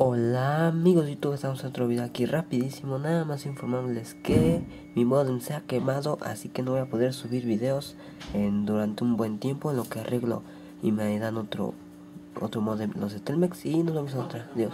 Hola amigos de YouTube, estamos en otro video aquí rapidísimo, nada más informándoles que mi modem se ha quemado, así que no voy a poder subir videos en, durante un buen tiempo en lo que arreglo y me dan otro otro modem, los de Telmex y nos vemos en otra, adiós.